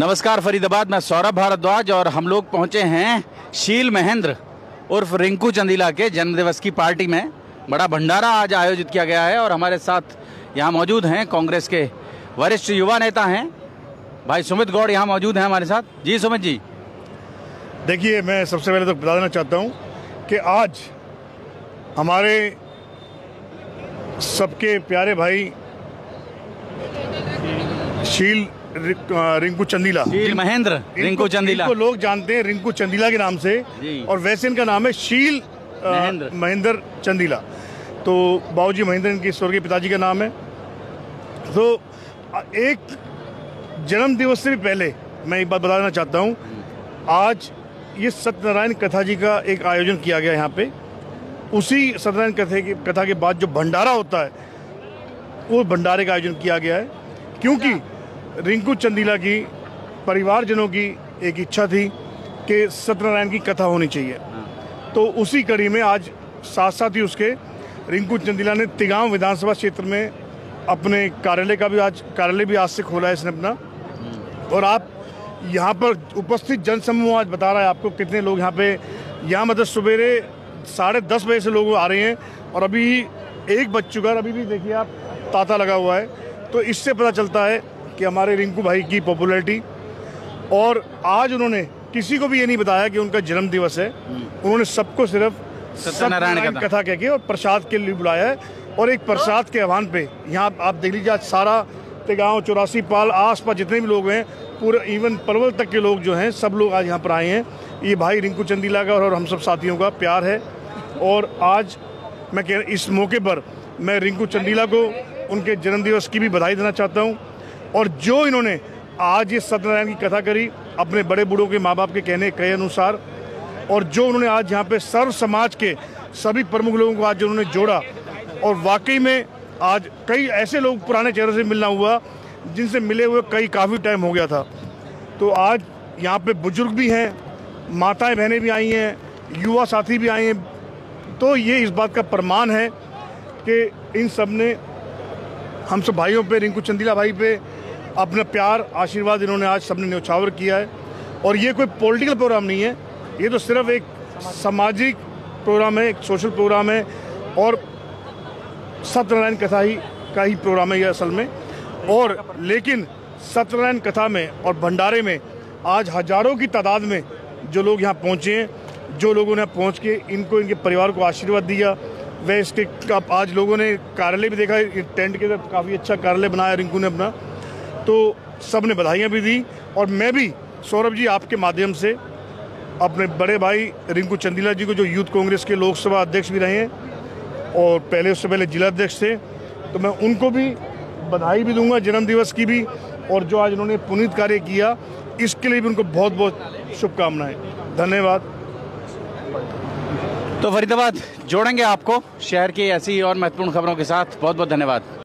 नमस्कार फरीदाबाद, मैं सौरभ भारद्वाज और हम लोग पहुँचे हैं शील महेंद्र उर्फ़ रिंकू चंदीला के जन्मदिवस की पार्टी में। बड़ा भंडारा आज आयोजित किया गया है और हमारे साथ यहाँ मौजूद हैं कांग्रेस के वरिष्ठ युवा नेता हैं। भाई सुमित गौड़ यहाँ मौजूद हैं हमारे साथ। जी सुमित जी। देखिए, मैं सबसे पहले तो बता देना चाहता हूँ कि आज हमारे सबके प्यारे भाई शील रिंकू चंदीला। शील महेंद्र रिंकू चंदीला। को लोग जानते हैं रिंकू चंदीला के नाम से और वैसे इनका नाम है शील महेंद्र। महेंद्र चंदीला। तो बाबूजी महेंद्र इनके स्वर्गीय पिताजी का नाम है। तो एक जन्म दिवस से भी पहले मैं एक बात बता देना चाहता हूँ। आज ये सत्यनारायण कथा जी का एक आयोजन किया गया यहाँ पे। उसी सत्यनारायण कथा की कथा के बाद जो भंडारा होता है वो भंडारे का आयोजन किया गया है। क्योंकि रिंकू चंदीला की परिवारजनों की एक इच्छा थी कि सत्यनारायण की कथा होनी चाहिए। तो उसी कड़ी में आज साथ साथ ही उसके रिंकू चंदीला ने तिगांव विधानसभा क्षेत्र में अपने कार्यालय का भी आज कार्यालय भी आज से खोला है इसने अपना। और आप यहाँ पर उपस्थित जनसमूह आज बता रहा है आपको कितने लोग यहाँ पे यहाँ मतलब सवेरे साढ़े दस बजे से लोग आ रहे हैं और अभी एक बज चुका है अभी भी देखिए आप तांता लगा हुआ है। तो इससे पता चलता है कि हमारे रिंकू भाई की पॉपुलैरिटी। और आज उन्होंने किसी को भी ये नहीं बताया कि उनका जन्म दिवस है। उन्होंने सबको सिर्फ़ सत्यनारायण कथा। कथा कह के और प्रसाद के लिए बुलाया है। और एक प्रसाद के आह्वान पे यहाँ आप देख लीजिए आज सारा तेगांव चौरासी पाल आस पास जितने भी लोग हैं पूरे इवन परवल तक के लोग जो हैं सब लोग आज यहाँ पर आए हैं। ये भाई रिंकू चंदीला का और हम सब साथियों का प्यार है। और आज मैं कह इस मौके पर मैं रिंकू चंदीला को उनके जन्मदिवस की भी बधाई देना चाहता हूँ। और जो इन्होंने आज ये सत्यनारायण की कथा करी, अपने बड़े बूढ़ों के माँ बाप के कहने कहे अनुसार, और जो उन्होंने आज यहाँ पे सर्व समाज के सभी प्रमुख लोगों को आज जो उन्होंने जोड़ा, और वाकई में आज कई ऐसे लोग पुराने चेहरों से मिलना हुआ, जिनसे मिले हुए कई काफ़ी टाइम हो गया था। तो आज यहाँ पे बुज़ुर्ग भी हैं, माताएँ बहनें भी आई हैं, युवा साथी भी आए हैं। तो ये इस बात का प्रमाण है कि इन सबने हम सब भाइयों पे, रिंकू चंदीला भाई पे अपना प्यार, आशीर्वाद इन्होंने आज सबने न्यौछावर किया है। और ये कोई पॉलिटिकल प्रोग्राम नहीं है। ये तो सिर्फ़ एक सामाजिक प्रोग्राम है, एक सोशल प्रोग्राम है और सत्यनारायण कथा ही का ही प्रोग्राम है ये असल में। और लेकिन सत्यनारायण कथा में और भंडारे में आज हज़ारों की तादाद में जो लोग यहाँ पहुँचे हैं, जो लोगों ने पहुँच के इनको, इनके परिवार को आशीर्वाद दिया वह इसके अब आज लोगों ने कार्यालय भी देखा टेंट के साथ काफ़ी अच्छा कार्यालय बनाया, रिंकू ने अपना। तो सबने बधाइयाँ भी दी, और मैं भी, सौरभ जी, आपके माध्यम से अपने बड़े भाई रिंकू चंदीला जी को, जो यूथ कांग्रेस के लोकसभा अध्यक्ष भी रहे हैं, और पहले उससे पहले जिला अध्यक्ष थे तो मैं उनको भी बधाई भी दूँगा जन्मदिवस की भी, और जो आज उन्होंने पुनीत कार्य किया, इसके लिए भी उनको बहुत बहुत शुभकामनाएँ। धन्यवाद। तो फरीदाबाद, जोड़ेंगे आपको शहर की ऐसी और महत्वपूर्ण खबरों के साथ। बहुत बहुत धन्यवाद।